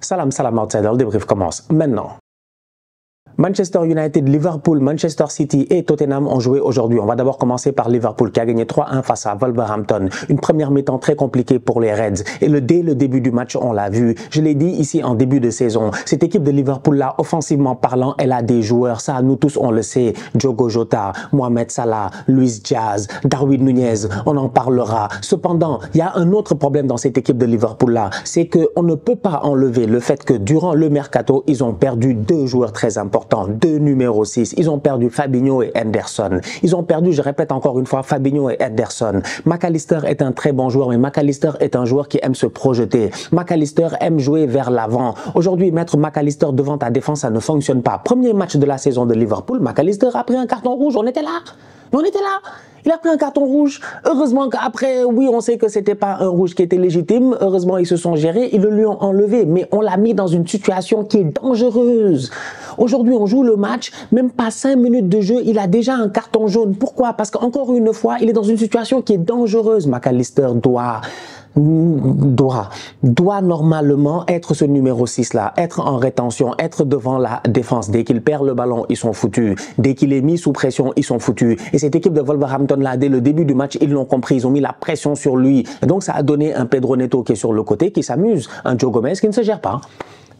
Salam, salam outsider, le débrief commence maintenant. Manchester United, Liverpool, Manchester City et Tottenham ont joué aujourd'hui. On va d'abord commencer par Liverpool qui a gagné 3-1 face à Wolverhampton. Une première mi-temps très compliquée pour les Reds. Et le, dès le début du match, on l'a vu. Je l'ai dit ici en début de saison. Cette équipe de Liverpool-là, offensivement parlant, elle a des joueurs. Ça, nous tous, on le sait. Diogo Jota, Mohamed Salah, Luis Diaz, Darwin Nunez. On en parlera. Cependant, il y a un autre problème dans cette équipe de Liverpool-là. C'est qu'on ne peut pas enlever le fait que durant le mercato, ils ont perdu deux joueurs très importants deux numéros 6. Ils ont perdu Fabinho et Henderson. Ils ont perdu, je répète encore une fois, Fabinho et Henderson. McAllister est un très bon joueur, mais McAllister est un joueur qui aime se projeter. McAllister aime jouer vers l'avant. Aujourd'hui, mettre McAllister devant ta défense, ça ne fonctionne pas. Premier match de la saison de Liverpool, McAllister a pris un carton rouge. On était là. On était là. Il a pris un carton rouge. Heureusement qu'après, oui, on sait que c'était pas un rouge qui était légitime. Heureusement, ils se sont gérés. Ils le lui ont enlevé. Mais on l'a mis dans une situation qui est dangereuse. Aujourd'hui, on joue le match. Même pas cinq minutes de jeu, il a déjà un carton jaune. Pourquoi? Parce qu'encore une fois, il est dans une situation qui est dangereuse. McAllister doit doit, doit normalement être ce numéro 6 là, être en rétention, être devant la défense. Dès qu'il perd le ballon, ils sont foutus. Dès qu'il est mis sous pression, ils sont foutus. Et cette équipe de Wolverhampton là, dès le début du match, ils l'ont compris, ils ont mis la pression sur lui. Donc ça a donné un Pedro Neto qui est sur le côté, qui s'amuse, un Joe Gomez qui ne se gère pas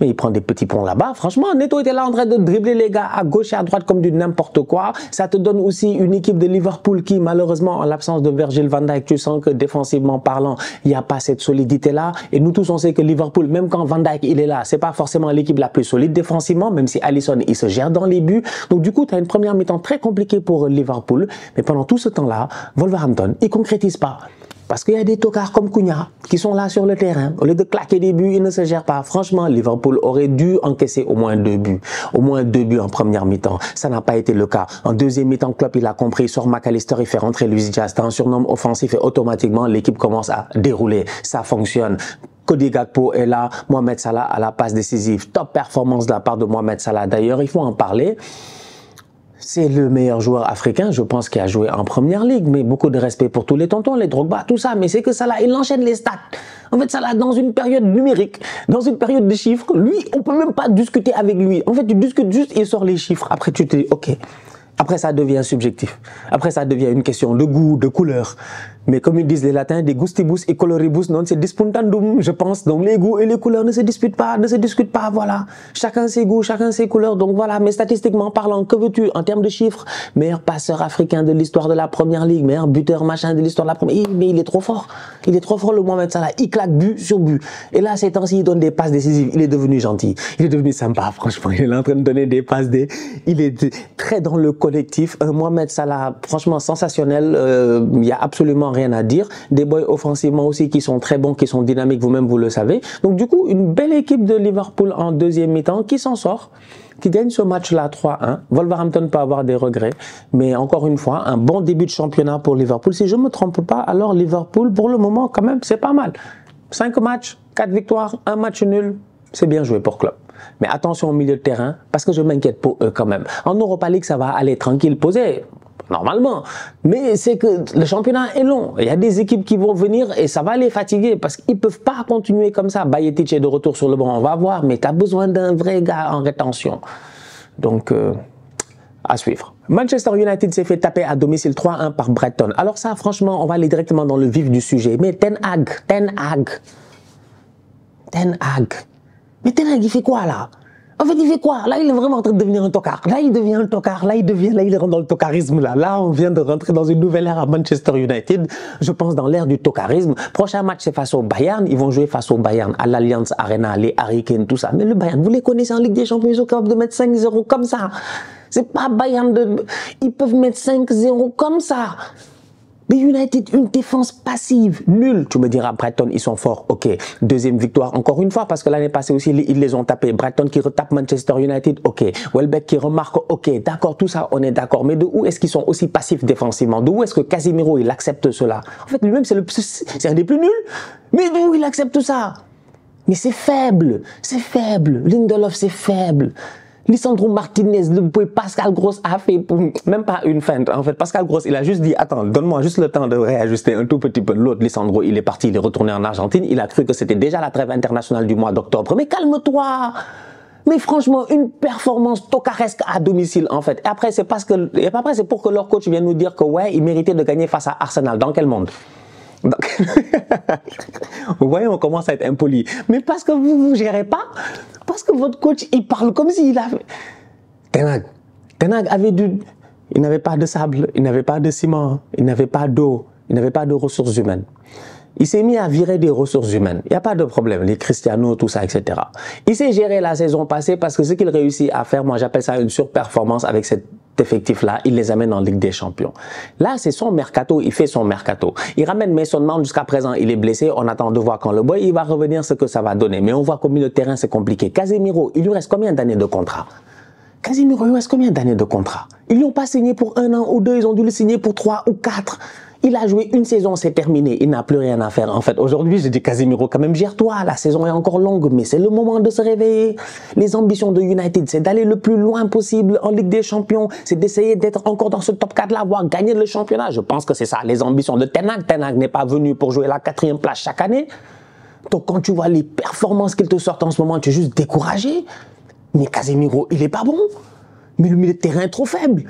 mais il prend des petits ponts là-bas. Franchement, Neto était là en train de dribbler les gars à gauche et à droite comme du n'importe quoi. Ça te donne aussi une équipe de Liverpool qui, malheureusement, en l'absence de Virgil van Dijk, tu sens que défensivement parlant, il n'y a pas cette solidité-là. Et nous tous, on sait que Liverpool, même quand Van Dijk il est là, c'est pas forcément l'équipe la plus solide défensivement, même si Allison il se gère dans les buts. Donc du coup, tu as une première mi-temps très compliquée pour Liverpool. Mais pendant tout ce temps-là, Wolverhampton, il concrétise pas. Parce qu'il y a des tocards comme Cunha qui sont là sur le terrain. Au lieu de claquer des buts, ils ne se gèrent pas. Franchement, Liverpool aurait dû encaisser au moins deux buts. Au moins deux buts en première mi-temps. Ça n'a pas été le cas. En deuxième mi-temps, Klopp, il a compris. Il sort McAllister, il fait rentrer Luis Diaz. un surnom offensif et automatiquement, l'équipe commence à dérouler. Ça fonctionne. Cody Gakpo est là. Mohamed Salah à la passe décisive. Top performance de la part de Mohamed Salah. D'ailleurs, il faut en parler. C'est le meilleur joueur africain, je pense, qui a joué en première ligue. Mais beaucoup de respect pour tous les tontons, les Drogba, tout ça. Mais c'est que Salah, il enchaîne les stats. En fait, Salah, dans une période numérique, dans une période de chiffres, lui, on peut même pas discuter avec lui. En fait, tu discutes juste, il sort les chiffres. Après, tu te dis, OK. Après, ça devient subjectif. Après, ça devient une question de goût, de couleur. Mais comme ils disent les latins, des gustibus et coloribus non c'est disputandum, je pense. Donc les goûts et les couleurs ne se disputent pas, ne se discutent pas, voilà. Chacun ses goûts, chacun ses couleurs. Donc voilà, mais statistiquement parlant, que veux-tu en termes de chiffres? Meilleur passeur africain de l'histoire de la première ligue, meilleur buteur machin de l'histoire de la première Mais il est trop fort. Il est trop fort le Mohamed Salah. Il claque but sur but. Et là, ces temps-ci, il donne des passes décisives. Il est devenu gentil. Il est devenu sympa, franchement. Il est en train de donner des passes. Des... Il est très dans le collectif. Un Mohamed Salah, franchement sensationnel. Euh, il y a absolument rien à dire. Des boys offensivement aussi qui sont très bons, qui sont dynamiques, vous-même vous le savez. Donc du coup, une belle équipe de Liverpool en deuxième mi-temps qui s'en sort qui gagne ce match-là 3-1. Wolverhampton peut avoir des regrets, mais encore une fois, un bon début de championnat pour Liverpool. Si je me trompe pas, alors Liverpool, pour le moment, quand même, c'est pas mal. 5 matchs, 4 victoires, un match nul, c'est bien joué pour Klopp. Mais attention au milieu de terrain, parce que je m'inquiète pour eux quand même. En Europa League, ça va aller tranquille. Poser normalement. Mais c'est que le championnat est long. Il y a des équipes qui vont venir et ça va les fatiguer parce qu'ils peuvent pas continuer comme ça. Bayetic est de retour sur le banc, on va voir, mais tu as besoin d'un vrai gars en rétention. Donc, euh, à suivre. Manchester United s'est fait taper à domicile 3-1 par Brighton. Alors ça, franchement, on va aller directement dans le vif du sujet. Mais Ten Hag, Ten Hag, Ten Hag. Mais Ten Hag, il fait quoi là? En fait, il fait quoi? Là, il est vraiment en train de devenir un tocard. Là, il devient un tocard. Là, il devient, là, il rentre dans le tocarisme. Là, là, on vient de rentrer dans une nouvelle ère à Manchester United. Je pense dans l'ère du tocarisme. Prochain match, c'est face au Bayern. Ils vont jouer face au Bayern à l'Alliance Arena, les Hurricanes, tout ça. Mais le Bayern, vous les connaissez en Ligue des Champions, ils sont capables de mettre 5-0 comme ça. C'est pas Bayern de, ils peuvent mettre 5-0 comme ça. Mais United, une défense passive, nulle. Tu me diras, Brighton, ils sont forts. Ok. Deuxième victoire, encore une fois, parce que l'année passée aussi, ils les ont tapés. Brighton qui retape Manchester United. Ok. Welbeck qui remarque. Ok. D'accord, tout ça, on est d'accord. Mais de où est-ce qu'ils sont aussi passifs défensivement? De où est-ce que Casimiro, il accepte cela? En fait, lui-même, c'est le, un des plus nuls. Mais d'où il accepte ça? Mais c'est faible. C'est faible. Lindelof, c'est faible. Lisandro Martinez, le Pascal Gross a fait même pas une feinte. En fait, Pascal Gross, il a juste dit, attends, donne-moi juste le temps de réajuster un tout petit peu. L'autre, Lisandro, il est parti, il est retourné en Argentine. Il a cru que c'était déjà la trêve internationale du mois d'octobre. Mais calme-toi! Mais franchement, une performance tocaresque à domicile, en fait. Et après, c'est parce que, et après, c'est pour que leur coach vienne nous dire que, ouais, il méritait de gagner face à Arsenal. Dans quel monde? Vous voyez, on commence à être impoli. Mais parce que vous ne gérez pas, parce que votre coach, il parle comme s'il avait... Tenag, Tenag avait du... Il n'avait pas de sable, il n'avait pas de ciment, il n'avait pas d'eau, il n'avait pas de ressources humaines. Il s'est mis à virer des ressources humaines. Il n'y a pas de problème, les Cristiano, tout ça, etc. Il s'est géré la saison passée parce que ce qu'il réussit à faire, moi j'appelle ça une surperformance avec cette effectif-là, il les amène en Ligue des Champions. Là, c'est son mercato, il fait son mercato. Il ramène Mason Mount jusqu'à présent, il est blessé, on attend de voir quand le boy, il va revenir ce que ça va donner. Mais on voit combien le terrain c'est compliqué. Casemiro, il lui reste combien d'années de contrat? Casemiro, il lui reste combien d'années de contrat? Ils l'ont pas signé pour un an ou deux, ils ont dû le signer pour trois ou quatre. Il a joué une saison, c'est terminé. Il n'a plus rien à faire. En fait, aujourd'hui, je dis Casemiro, quand même, gère-toi. La saison est encore longue, mais c'est le moment de se réveiller. Les ambitions de United, c'est d'aller le plus loin possible en Ligue des Champions. C'est d'essayer d'être encore dans ce top 4-là, voire gagner le championnat. Je pense que c'est ça, les ambitions de Tenag. Tenag n'est pas venu pour jouer la quatrième place chaque année. Donc, quand tu vois les performances qu'il te sortent en ce moment, tu es juste découragé. Mais Casemiro, il est pas bon. Mais le milieu de terrain est trop faible.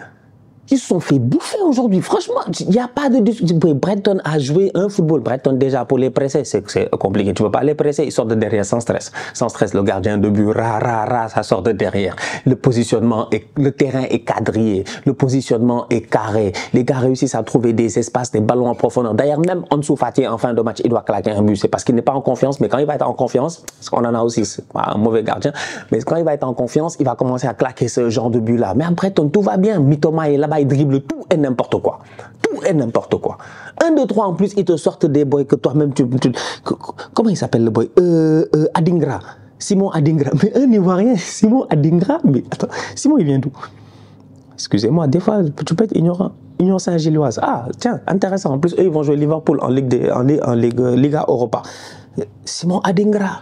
Ils se sont fait bouffer aujourd'hui. Franchement, il n'y a pas de discussion. Breton a joué un football. Breton, déjà, pour les presser, c'est compliqué. Tu ne peux pas les presser. Ils sortent de derrière sans stress. Sans stress, le gardien de but, ra, ra, ra, ça sort de derrière. Le positionnement, le terrain est quadrillé. Le positionnement est carré. Les gars réussissent à trouver des espaces, des ballons en profondeur. D'ailleurs, même en dessous Fatih, en fin de match, il doit claquer un but. C'est parce qu'il n'est pas en confiance. Mais quand il va être en confiance, parce qu'on en a aussi, c'est un mauvais gardien. Mais quand il va être en confiance, il va commencer à claquer ce genre de but-là. Mais après, tout va bien. Mitoma est là-bas dribble tout et n'importe quoi. Tout et n'importe quoi. Un, deux, trois en plus, ils te sortent des boys que toi-même tu, Comment il s'appelle le boy? Euh, euh, Adingra. Simon Adingra. Mais un Ivoirien, Simon Adingra. Mais attends, Simon, il vient d'où? Excusez-moi, des fois, tu peux être ignorant. Union Saint-Gilloise. Ah, tiens, intéressant. En plus, eux, ils vont jouer Liverpool en Ligue, de, en, Ligue, Liga Europa. Simon Adingra.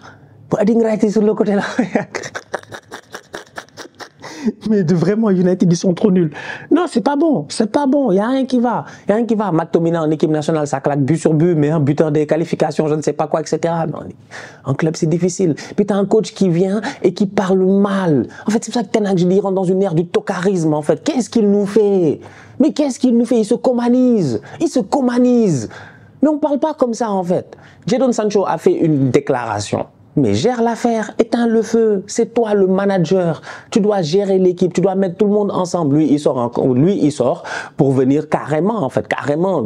Adingra était sur le côté là. mais de vraiment United, ils sont trop nuls. Non, c'est pas bon. C'est pas bon. Il y a rien qui va. Il y a rien qui va. McTominay en équipe nationale, ça claque but sur but, mais un buteur des qualifications, je ne sais pas quoi, etc. en club, c'est difficile. Puis t'as un coach qui vient et qui parle mal. En fait, c'est pour ça que Tenak, je rentre dans une ère du tocarisme, en fait. Qu'est-ce qu'il nous fait? Mais qu'est-ce qu'il nous fait? Il se comanise. Il se comanise. Mais on parle pas comme ça, en fait. Jadon Sancho a fait une déclaration mais gère l'affaire, éteins le feu, c'est toi le manager. Tu dois gérer l'équipe, tu dois mettre tout le monde ensemble. Lui, il sort, lui, il sort pour venir carrément, en fait, carrément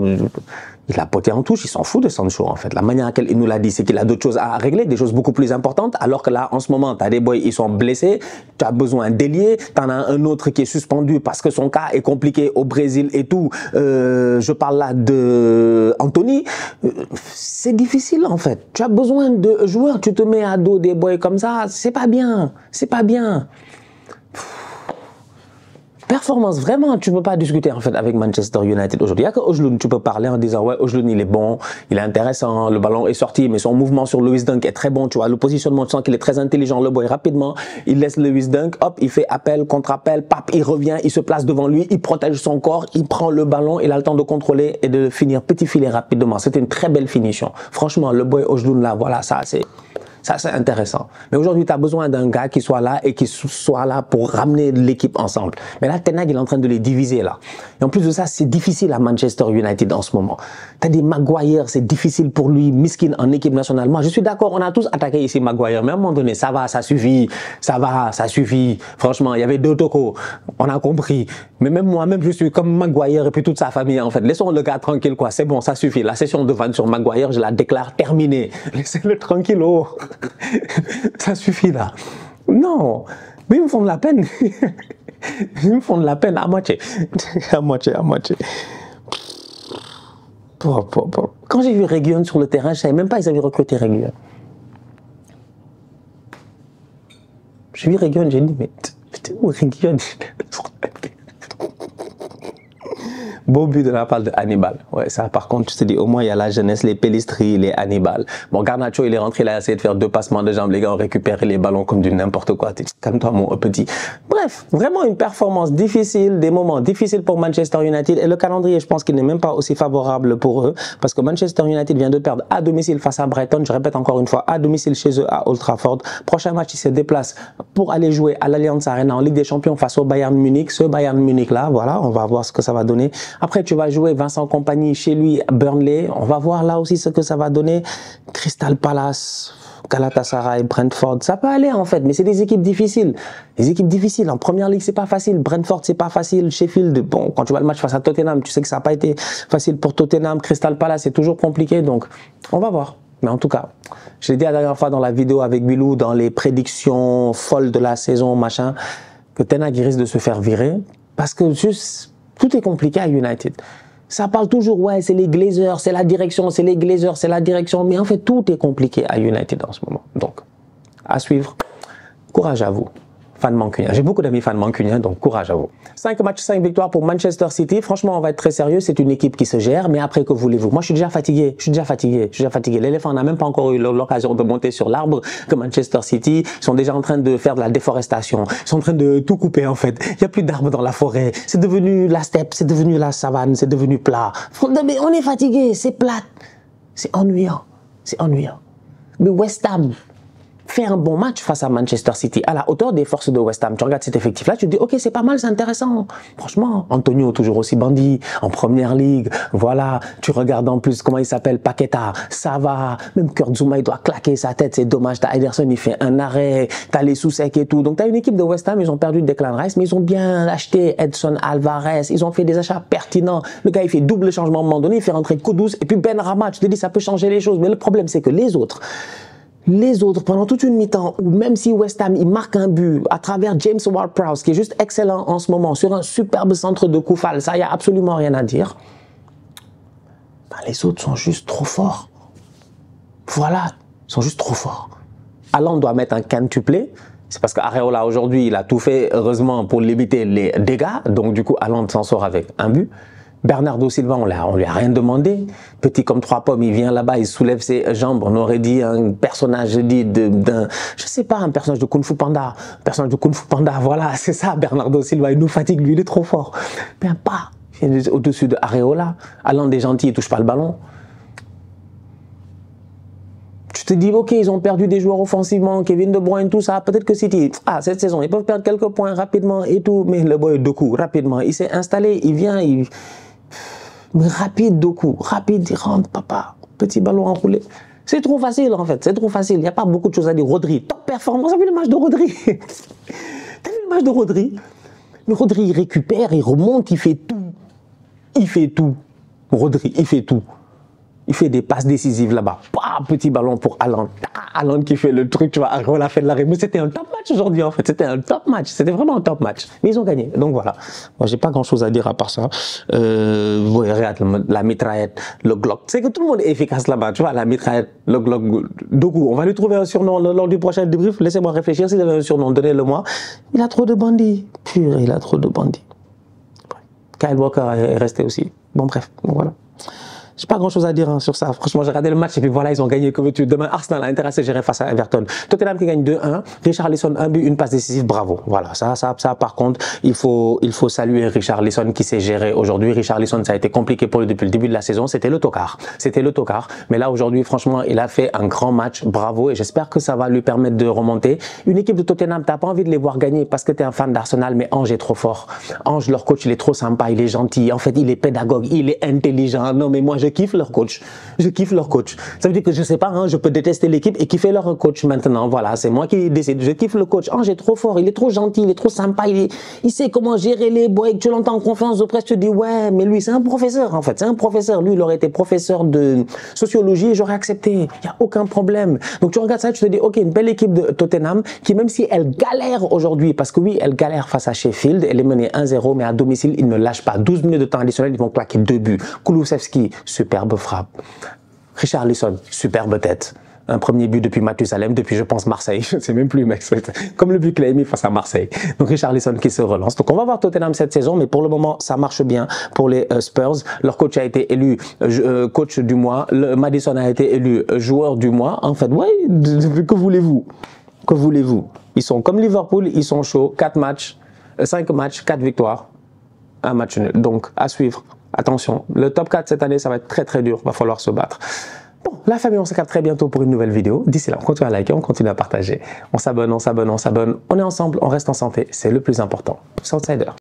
il a poté en touche, il s'en fout de Sancho en fait. La manière à laquelle il nous l'a dit, c'est qu'il a d'autres choses à régler, des choses beaucoup plus importantes, alors que là, en ce moment, tu as des boys, ils sont blessés, tu as besoin d'ailier, tu en as un autre qui est suspendu parce que son cas est compliqué au Brésil et tout. Euh, je parle là de Anthony. Euh, c'est difficile en fait. Tu as besoin de joueurs, tu te mets à dos des boys comme ça, c'est pas bien, c'est pas bien performance, vraiment, tu ne peux pas discuter en fait avec Manchester United aujourd'hui. Il n'y a que tu peux parler en disant ouais, Ojlund il est bon, il est intéressant, le ballon est sorti, mais son mouvement sur Lewis Dunk est très bon, tu vois, le positionnement, tu sens qu'il est très intelligent, le boy rapidement, il laisse Lewis Dunk, hop, il fait appel, contre-appel, pap, il revient, il se place devant lui, il protège son corps, il prend le ballon, il a le temps de contrôler et de finir petit filet rapidement. C'était une très belle finition. Franchement, le boy Ojlund là, voilà, ça c'est ça, c'est intéressant. Mais aujourd'hui, tu as besoin d'un gars qui soit là et qui soit là pour ramener l'équipe ensemble. Mais là, Tenag, il est en train de les diviser là. Et en plus de ça, c'est difficile à Manchester United en ce moment. Tu as des Maguire, c'est difficile pour lui, miskin en équipe nationale. Moi, je suis d'accord, on a tous attaqué ici Maguire. Mais à un moment donné, ça va, ça suffit. Ça va, ça suffit. Franchement, il y avait deux tocos. On a compris. Mais même moi-même, je suis comme Maguire et puis toute sa famille, en fait. Laissons le gars tranquille, quoi. C'est bon, ça suffit. La session de vente sur Maguire, je la déclare terminée. Laissez-le tranquille, oh. Ça suffit là. Non, mais ils me font de la peine. ils me font de la peine à moitié. à moitié, à moitié. Quand j'ai vu Réguion sur le terrain, je ne savais même pas qu'ils avaient recruté Réguion. J'ai vu Réguion, j'ai dit, mais où Réguion Beau but de la part de Hannibal. Ouais, ça, par contre, tu te dis, au moins, il y a la jeunesse, les Pellistri, les Hannibal. Bon, Garnacho, il est rentré, il a essayé de faire deux passements de jambes. Les gars ont récupéré les ballons comme du n'importe quoi. Calme-toi, mon petit. Bref, vraiment une performance difficile, des moments difficiles pour Manchester United. Et le calendrier, je pense qu'il n'est même pas aussi favorable pour eux. Parce que Manchester United vient de perdre à domicile face à Brighton. Je répète encore une fois, à domicile chez eux à Old Trafford. Prochain match, il se déplace pour aller jouer à l'Allianz Arena en Ligue des Champions face au Bayern Munich. Ce Bayern Munich là, voilà, on va voir ce que ça va donner. Après, tu vas jouer Vincent Compagnie chez lui, Burnley. On va voir là aussi ce que ça va donner. Crystal Palace, Galatasaray, Brentford, ça peut aller en fait, mais c'est des équipes difficiles. Des équipes difficiles. En première ligue, c'est pas facile. Brentford, c'est pas facile. Sheffield, bon, quand tu vois le match face à Tottenham, tu sais que ça n'a pas été facile pour Tottenham. Crystal Palace, c'est toujours compliqué. Donc, on va voir. Mais en tout cas, je l'ai dit la dernière fois dans la vidéo avec Bilou, dans les prédictions folles de la saison, machin, que Tenag risque de se faire virer parce que juste, tout est compliqué à United. Ça parle toujours, ouais, c'est les Glazers, c'est la direction, c'est les Glazers, c'est la direction. Mais en fait, tout est compliqué à United en ce moment. Donc, à suivre. Courage à vous fan mancunien. J'ai beaucoup d'amis fans mancuniens, donc courage à vous. 5 matchs, 5 victoires pour Manchester City. Franchement, on va être très sérieux. C'est une équipe qui se gère, mais après, que voulez-vous? Moi, je suis déjà fatigué. Je suis déjà fatigué. Je suis déjà fatigué. L'éléphant n'a même pas encore eu l'occasion de monter sur l'arbre que Manchester City. Sont déjà en train de faire de la déforestation. Ils sont en train de tout couper, en fait. Il n'y a plus d'arbres dans la forêt. C'est devenu la steppe, c'est devenu la savane, c'est devenu plat. Mais on est fatigué. C'est plat. C'est ennuyant. C'est ennuyant. Mais West Ham, fait un bon match face à Manchester City, à la hauteur des forces de West Ham. Tu regardes cet effectif-là, tu te dis, ok, c'est pas mal, c'est intéressant. Franchement, Antonio, toujours aussi bandit, en première ligue, voilà. Tu regardes en plus comment il s'appelle, Paqueta, ça va. Même Kurt Zuma, il doit claquer sa tête, c'est dommage. T'as Ederson, il fait un arrêt, t'as les sous et tout. Donc t'as une équipe de West Ham, ils ont perdu Declan Rice, mais ils ont bien acheté Edson Alvarez, ils ont fait des achats pertinents. Le gars, il fait double changement à un moment donné, il fait rentrer Kudus et puis Ben Rama. Tu te dis, ça peut changer les choses. Mais le problème, c'est que les autres, les autres, pendant toute une mi-temps, ou même si West Ham il marque un but à travers James Ward-Prowse, qui est juste excellent en ce moment, sur un superbe centre de Koufal, ça, il n'y a absolument rien à dire. Ben, les autres sont juste trop forts. Voilà, ils sont juste trop forts. Alain doit mettre un quintuplé. C'est parce qu'Areola, aujourd'hui, il a tout fait, heureusement, pour limiter les dégâts. Donc, du coup, Alain s'en sort avec un but. Bernardo Silva, on, on lui a rien demandé. Petit comme trois pommes, il vient là-bas, il soulève ses jambes. On aurait dit un personnage dit d'un, je sais pas, un personnage de Kung Fu Panda. Un personnage de Kung Fu Panda, voilà, c'est ça, Bernardo Silva. Il nous fatigue, lui, il est trop fort. Ben pas. Au-dessus de Areola. Allant des gentils, il touche pas le ballon. Tu te dis, ok, ils ont perdu des joueurs offensivement, Kevin De Bruyne, tout ça. Peut-être que City, ah, cette saison, ils peuvent perdre quelques points rapidement et tout. Mais le boy, de coup, rapidement, il s'est installé, il vient, il, rapide Doku, rapide, il rentre, papa, petit ballon enroulé. C'est trop facile en fait, c'est trop facile. Il n'y a pas beaucoup de choses à dire. Rodri, top performance. T'as vu le match de Rodri? T'as vu le match de Rodri? Le Rodri, il récupère, il remonte, il fait tout. Il fait tout. Rodri, il fait tout. Il fait des passes décisives là-bas. Petit ballon pour Alan. Alan qui fait le truc, tu vois, on a fait de l'arrêt. Mais c'était un top match aujourd'hui, en fait. C'était un top match. C'était vraiment un top match. Mais ils ont gagné. Donc voilà. Moi, j'ai pas grand chose à dire à part ça. Euh, regarde, la mitraillette, le Glock. C'est que tout le monde est efficace là-bas. Tu vois, la mitraillette, le Glock. Doku, on va lui trouver un surnom lors du prochain débrief. Laissez-moi réfléchir. S'il avait un surnom, donnez-le-moi. Il a trop de bandits. Pur, il a trop de bandits. Kyle Walker est resté aussi. Bon, bref. Voilà. J'ai pas grand chose à dire hein, sur ça. Franchement, j'ai regardé le match et puis voilà, ils ont gagné comme tu. Demain, Arsenal a se gérer face à Everton. Tottenham qui gagne 2-1. Richard Lisson, un but, une passe décisive. Bravo. Voilà. Ça, ça, ça, par contre, il faut, il faut saluer Richard Lisson qui s'est géré aujourd'hui. Richard Lisson, ça a été compliqué pour lui depuis le début de la saison. C'était le tocard. C'était le tocard. Mais là, aujourd'hui, franchement, il a fait un grand match. Bravo. Et j'espère que ça va lui permettre de remonter. Une équipe de Tottenham, t'as pas envie de les voir gagner parce que tu es un fan d'Arsenal, mais Ange est trop fort. Ange, leur coach, il est trop sympa, il est gentil. En fait, il est pédagogue, il est intelligent. Non, mais moi, je kiffe leur coach je kiffe leur coach. Ça veut dire que je sais pas, hein, je peux détester l'équipe et kiffer leur coach maintenant. Voilà, c'est moi qui décide. Je kiffe le coach. Ange est trop fort, il est trop gentil, il est trop sympa, il, il sait comment gérer les boys. Tu l'entends en conférence de presse, tu dis ouais, mais lui c'est un professeur en fait, c'est un professeur. Lui, il aurait été professeur de sociologie et j'aurais accepté. Il y a aucun problème. Donc tu regardes ça, tu te dis ok, une belle équipe de Tottenham qui même si elle galère aujourd'hui, parce que oui, elle galère face à Sheffield, elle est menée 1-0, mais à domicile, ils ne lâchent pas. 12 minutes de temps additionnel, ils vont claquer deux buts. Kulusevski, superbe frappe. Richard Lisson, superbe tête. Un premier but depuis Mathusalem, depuis je pense Marseille. Je ne sais même plus, mec. Comme le but qu'il a mis face à Marseille. Donc Richarlison qui se relance. Donc on va voir Tottenham cette saison, mais pour le moment, ça marche bien pour les euh, Spurs. Leur coach a été élu euh, euh, coach du mois. Le Madison a été élu joueur du mois. En fait, ouais, que voulez-vous? Que voulez-vous? Ils sont comme Liverpool, ils sont chauds. 4 matchs, 5 matchs, 4 victoires, un match nul. Donc à suivre. Attention, le top 4 cette année, ça va être très très dur. Va falloir se battre. Bon, la famille, on se capte très bientôt pour une nouvelle vidéo. D'ici là, on continue à liker, on continue à partager. On s'abonne, on s'abonne, on s'abonne. On est ensemble, on reste en santé. C'est le plus important. Outsider.